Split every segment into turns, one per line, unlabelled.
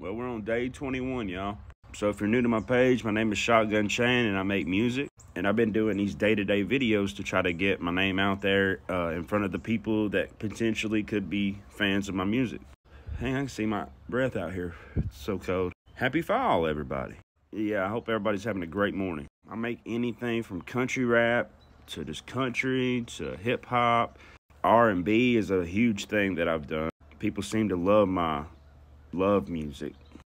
Well, we're on day 21, y'all. So if you're new to my page, my name is Shotgun Shane and I make music. And I've been doing these day-to-day videos to try to get my name out there uh, in front of the people that potentially could be fans of my music. Hang on, I can see my breath out here. It's so cold. Happy fall, everybody. Yeah, I hope everybody's having a great morning. I make anything from country rap to just country to hip hop. R&B is a huge thing that I've done. People seem to love my love music.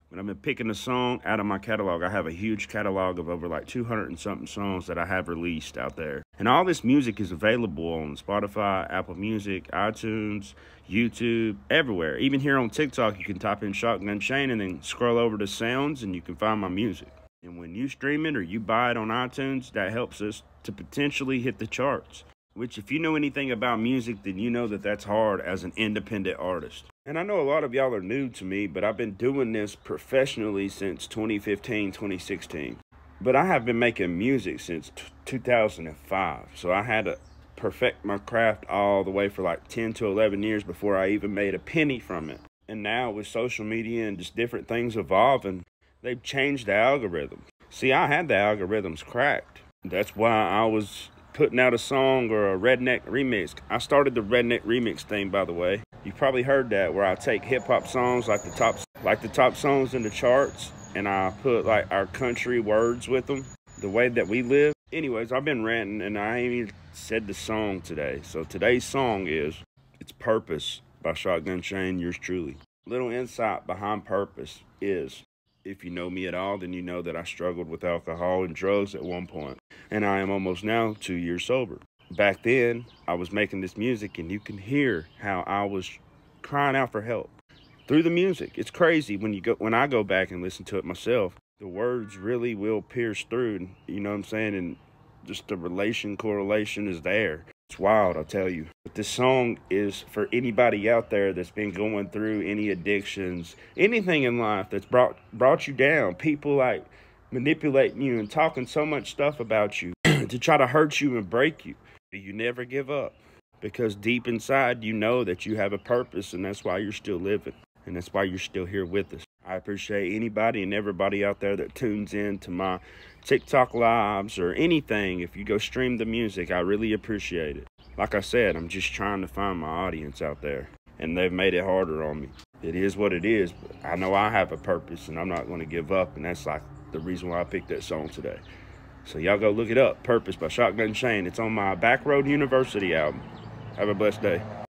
When I've been picking a song out of my catalog, I have a huge catalog of over like 200 and something songs that I have released out there. And all this music is available on Spotify, Apple Music, iTunes, YouTube, everywhere. Even here on TikTok, you can type in Shotgun Shane and then scroll over to sounds and you can find my music. And when you stream it or you buy it on iTunes, that helps us to potentially hit the charts. Which, if you know anything about music, then you know that that's hard as an independent artist. And I know a lot of y'all are new to me, but I've been doing this professionally since 2015, 2016. But I have been making music since 2005. So I had to perfect my craft all the way for like 10 to 11 years before I even made a penny from it. And now with social media and just different things evolving, they've changed the algorithm. See, I had the algorithms cracked. That's why I was putting out a song or a redneck remix. I started the redneck remix thing, by the way. You've probably heard that, where I take hip hop songs like the top, like the top songs in the charts, and I put like our country words with them, the way that we live. Anyways, I've been ranting, and I ain't even said the song today. So today's song is "It's Purpose" by Shotgun Shane. Yours truly. Little insight behind Purpose is if you know me at all, then you know that I struggled with alcohol and drugs at one point, and I am almost now two years sober. Back then, I was making this music, and you can hear how I was crying out for help through the music. It's crazy when you go when I go back and listen to it myself. The words really will pierce through, you know what I'm saying, and just the relation correlation is there. It's wild, I'll tell you. But this song is for anybody out there that's been going through any addictions, anything in life that's brought brought you down. People like manipulating you and talking so much stuff about you to try to hurt you and break you. You never give up because deep inside you know that you have a purpose and that's why you're still living and that's why you're still here with us. I appreciate anybody and everybody out there that tunes in to my TikTok lives or anything. If you go stream the music, I really appreciate it. Like I said, I'm just trying to find my audience out there, and they've made it harder on me. It is what it is, but I know I have a purpose, and I'm not going to give up, and that's like the reason why I picked that song today. So y'all go look it up, Purpose by Shotgun Shane. It's on my Backroad University album. Have a blessed day.